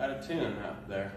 out of 10 out there.